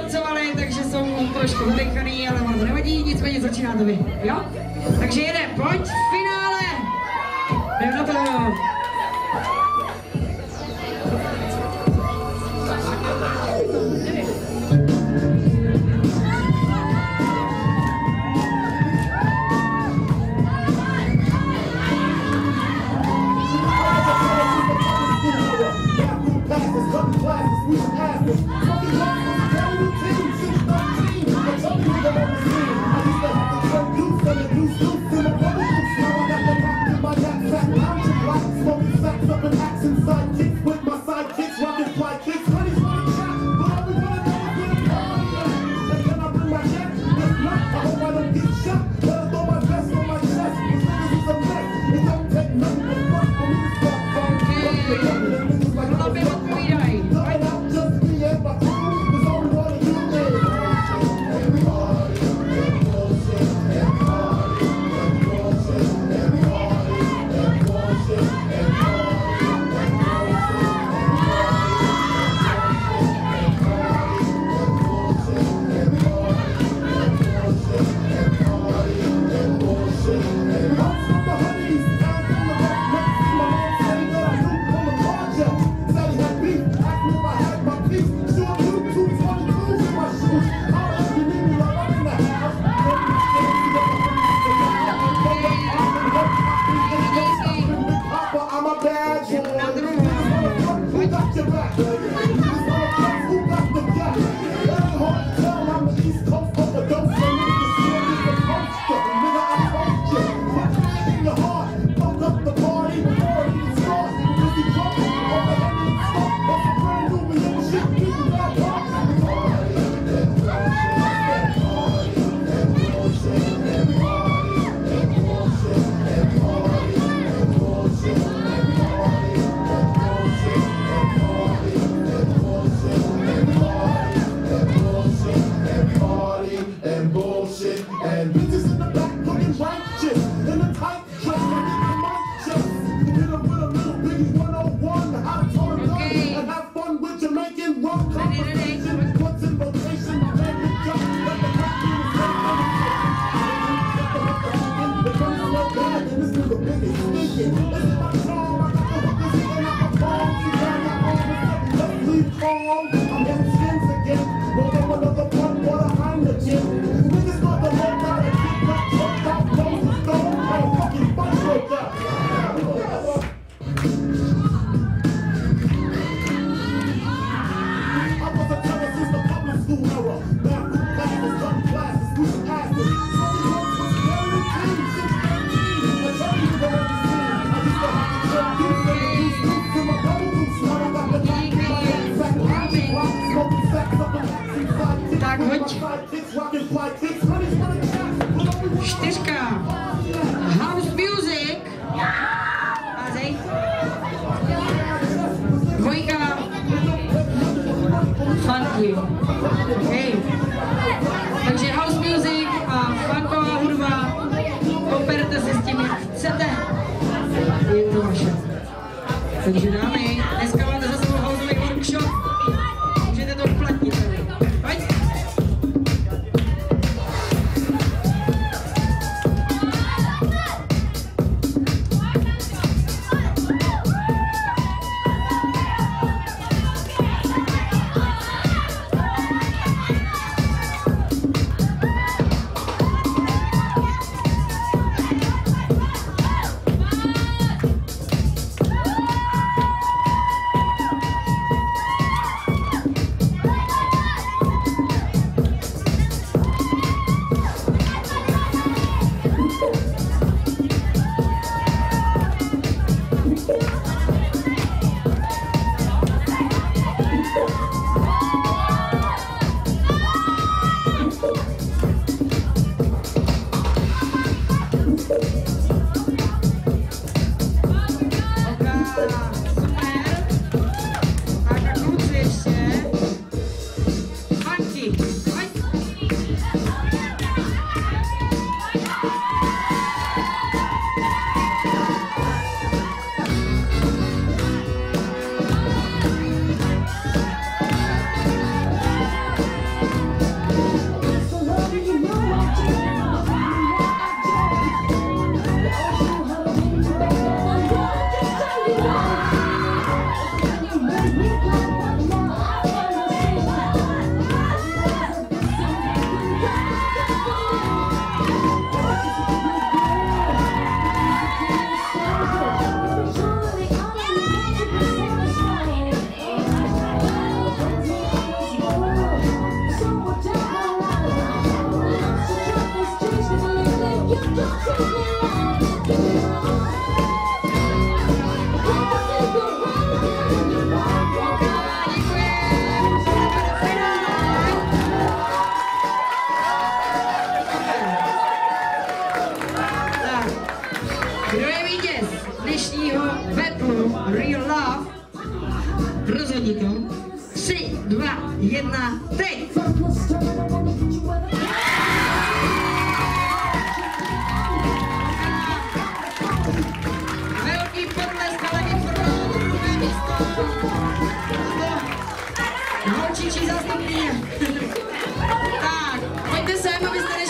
tancovali, takže jsou trošku udechaný, ale vám to nevadí, nicméně začíná to vy, jo? Takže jeden pojď! Oh, I'm čtyřka. House Music. Házej. Dvojka. you. Hey. Takže House Music a funková hudba. Poperte se s tím, jak chcete. Je to vaše. Takže dám. Rozhodni to. Tři, dva, jedna, teď! Velký tak, pojďte sem, abyste